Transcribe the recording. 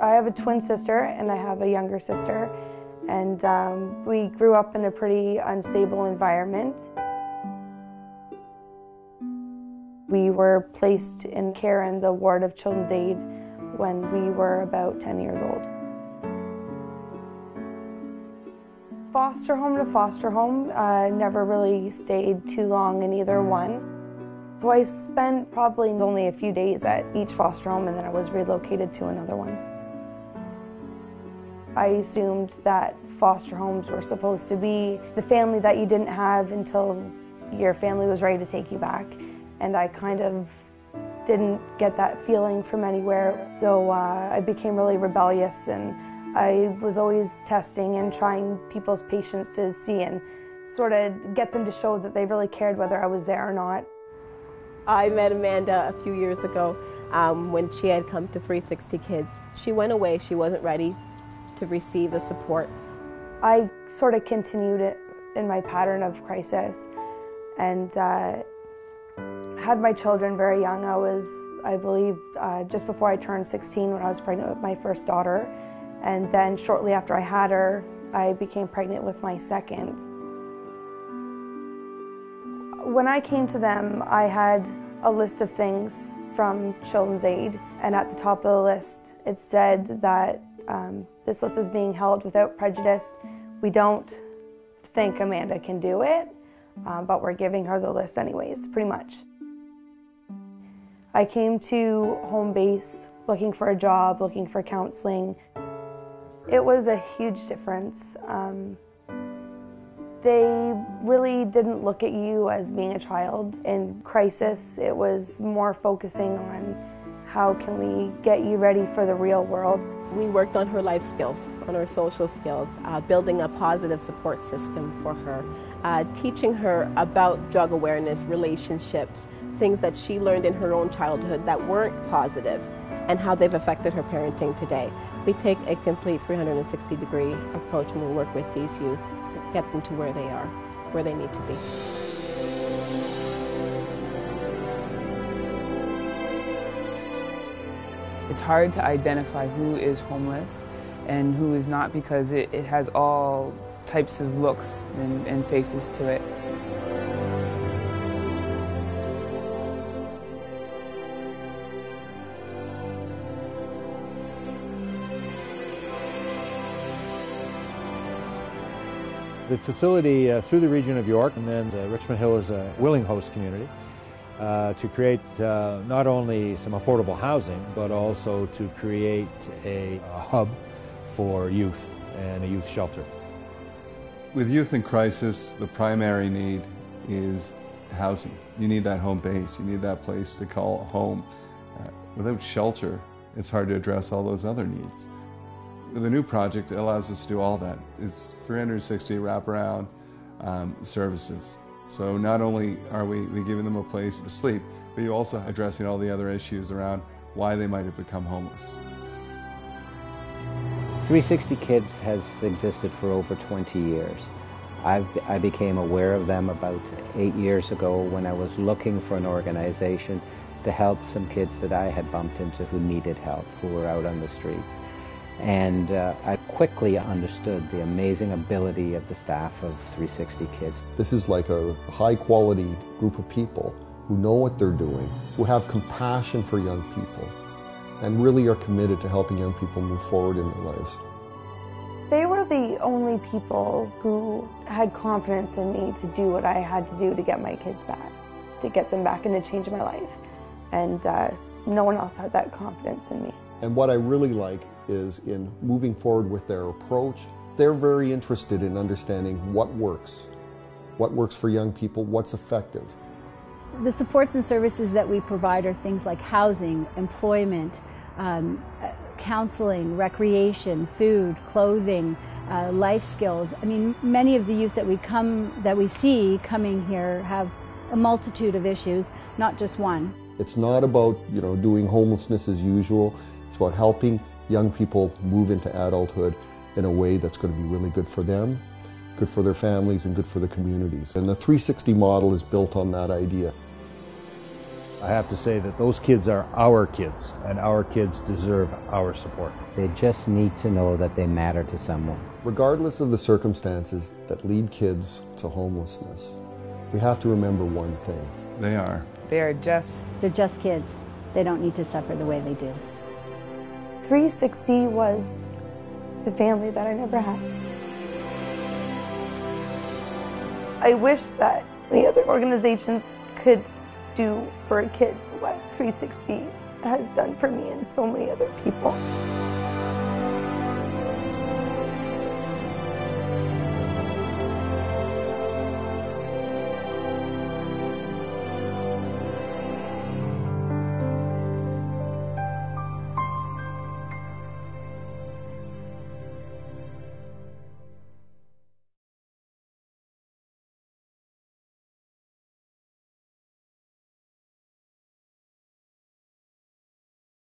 I have a twin sister and I have a younger sister, and um, we grew up in a pretty unstable environment. We were placed in care in the ward of Children's Aid when we were about 10 years old. Foster home to foster home, uh, never really stayed too long in either one. So I spent probably only a few days at each foster home and then I was relocated to another one. I assumed that foster homes were supposed to be the family that you didn't have until your family was ready to take you back. And I kind of didn't get that feeling from anywhere. So uh, I became really rebellious and I was always testing and trying people's patience to see and sort of get them to show that they really cared whether I was there or not. I met Amanda a few years ago um, when she had come to 360 Kids. She went away, she wasn't ready to receive the support. I sort of continued it in my pattern of crisis and uh, had my children very young. I was, I believe, uh, just before I turned 16 when I was pregnant with my first daughter. And then shortly after I had her, I became pregnant with my second. When I came to them, I had a list of things from Children's Aid, and at the top of the list, it said that um, this list is being held without prejudice. We don't think Amanda can do it, um, but we're giving her the list anyways, pretty much. I came to home base looking for a job, looking for counseling, it was a huge difference. Um, they really didn't look at you as being a child in crisis. It was more focusing on how can we get you ready for the real world. We worked on her life skills, on her social skills, uh, building a positive support system for her, uh, teaching her about drug awareness, relationships, things that she learned in her own childhood that weren't positive, and how they've affected her parenting today. We take a complete 360 degree approach when we work with these youth to get them to where they are, where they need to be. It's hard to identify who is homeless and who is not because it, it has all types of looks and, and faces to it. The facility uh, through the region of York and then uh, Richmond Hill is a willing host community uh, to create uh, not only some affordable housing but also to create a, a hub for youth and a youth shelter. With youth in crisis, the primary need is housing. You need that home base. You need that place to call home. Uh, without shelter, it's hard to address all those other needs. With the new project, it allows us to do all that. It's 360 wraparound um, services. So not only are we, we giving them a place to sleep, but you're also addressing all the other issues around why they might have become homeless. 360 Kids has existed for over 20 years. I've, I became aware of them about eight years ago when I was looking for an organization to help some kids that I had bumped into who needed help, who were out on the streets. And uh, I quickly understood the amazing ability of the staff of 360 Kids. This is like a high quality group of people who know what they're doing, who have compassion for young people, and really are committed to helping young people move forward in their lives. They were the only people who had confidence in me to do what I had to do to get my kids back, to get them back and to change my life. And uh, no one else had that confidence in me. And what I really like is in moving forward with their approach. They're very interested in understanding what works, what works for young people, what's effective. The supports and services that we provide are things like housing, employment, um, counseling, recreation, food, clothing, uh, life skills. I mean, many of the youth that we come that we see coming here have a multitude of issues, not just one. It's not about you know doing homelessness as usual. It's about helping young people move into adulthood in a way that's going to be really good for them, good for their families, and good for the communities. And the 360 model is built on that idea. I have to say that those kids are our kids, and our kids deserve our support. They just need to know that they matter to someone. Regardless of the circumstances that lead kids to homelessness, we have to remember one thing. They are. They are just. They're just kids. They don't need to suffer the way they do. 360 was the family that I never had. I wish that the other organizations could do for kids what 360 has done for me and so many other people.